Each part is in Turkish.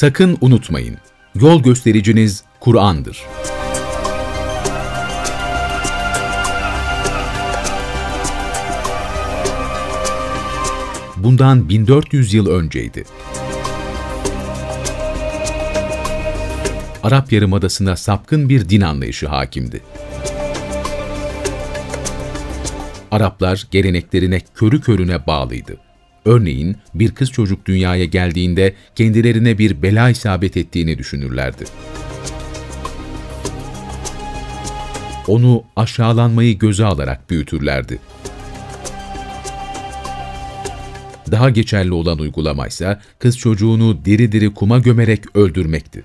Sakın unutmayın, yol göstericiniz Kur'an'dır. Bundan 1400 yıl önceydi. Arap Yarımadası'na sapkın bir din anlayışı hakimdi. Araplar geleneklerine körü körüne bağlıydı. Örneğin bir kız çocuk dünyaya geldiğinde kendilerine bir bela isabet ettiğini düşünürlerdi. Onu aşağılanmayı göze alarak büyütürlerdi. Daha geçerli olan uygulamaysa kız çocuğunu diri diri kuma gömerek öldürmekti.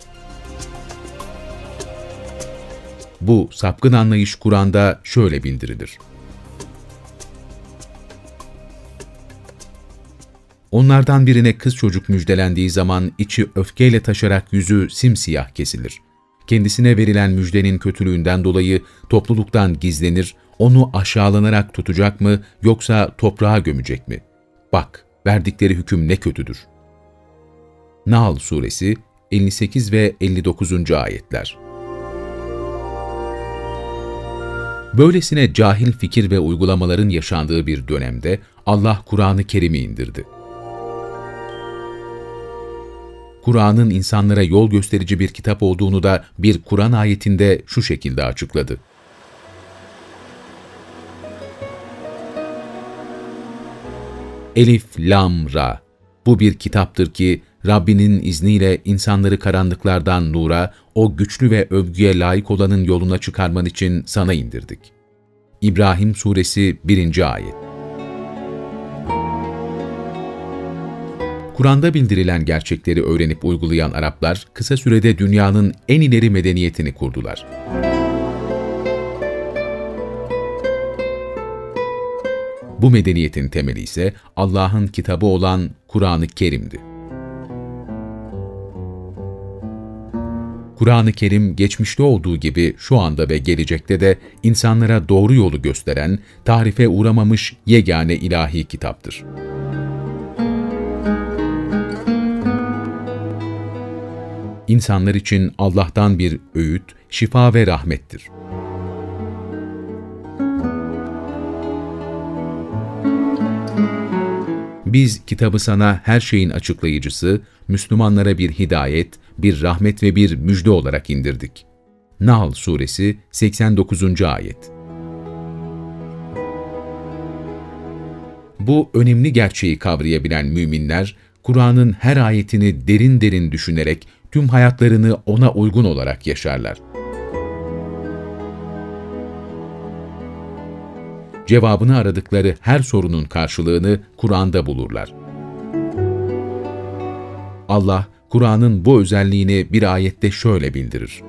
Bu sapkın anlayış Kur'an'da şöyle bildirilir. Onlardan birine kız çocuk müjdelendiği zaman içi öfkeyle taşarak yüzü simsiyah kesilir. Kendisine verilen müjdenin kötülüğünden dolayı topluluktan gizlenir, onu aşağılanarak tutacak mı yoksa toprağa gömecek mi? Bak, verdikleri hüküm ne kötüdür. Nahl Suresi 58 ve 59. Ayetler Böylesine cahil fikir ve uygulamaların yaşandığı bir dönemde Allah Kur'an-ı Kerim'i indirdi. Kur'an'ın insanlara yol gösterici bir kitap olduğunu da bir Kur'an ayetinde şu şekilde açıkladı. Elif, Lam, Ra. Bu bir kitaptır ki Rabbinin izniyle insanları karanlıklardan nura, o güçlü ve övgüye layık olanın yoluna çıkarman için sana indirdik. İbrahim Suresi 1. Ayet Kur'an'da bildirilen gerçekleri öğrenip uygulayan Araplar, kısa sürede dünyanın en ileri medeniyetini kurdular. Bu medeniyetin temeli ise Allah'ın kitabı olan Kur'an-ı Kerim'di. Kur'an-ı Kerim geçmişte olduğu gibi şu anda ve gelecekte de insanlara doğru yolu gösteren, tarife uğramamış yegane ilahi kitaptır. İnsanlar için Allah'tan bir öğüt, şifa ve rahmettir. Biz kitabı sana her şeyin açıklayıcısı, Müslümanlara bir hidayet, bir rahmet ve bir müjde olarak indirdik. Nahl Suresi 89. Ayet Bu önemli gerçeği kavrayabilen müminler, Kur'an'ın her ayetini derin derin düşünerek tüm hayatlarını ona uygun olarak yaşarlar. Cevabını aradıkları her sorunun karşılığını Kur'an'da bulurlar. Allah, Kur'an'ın bu özelliğini bir ayette şöyle bildirir.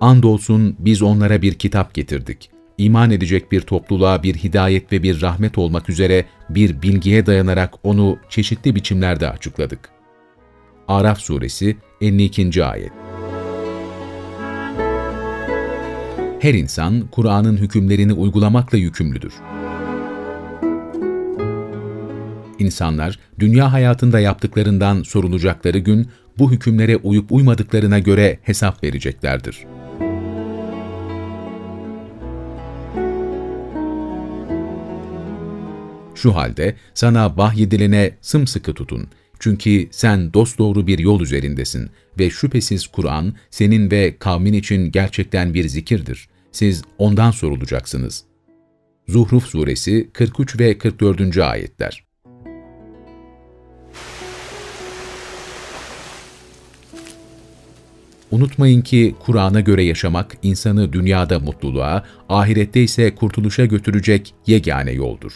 Andolsun biz onlara bir kitap getirdik. İman edecek bir topluluğa bir hidayet ve bir rahmet olmak üzere bir bilgiye dayanarak onu çeşitli biçimlerde açıkladık. Araf Suresi 52. Ayet Her insan Kur'an'ın hükümlerini uygulamakla yükümlüdür. İnsanlar, dünya hayatında yaptıklarından sorulacakları gün, bu hükümlere uyup uymadıklarına göre hesap vereceklerdir. Şu halde sana vahyedilene sımsıkı tutun. Çünkü sen dosdoğru bir yol üzerindesin ve şüphesiz Kur'an senin ve kavmin için gerçekten bir zikirdir. Siz ondan sorulacaksınız. Zuhruf Suresi 43 ve 44. Ayetler Unutmayın ki Kur'an'a göre yaşamak insanı dünyada mutluluğa, ahirette ise kurtuluşa götürecek yegane yoldur.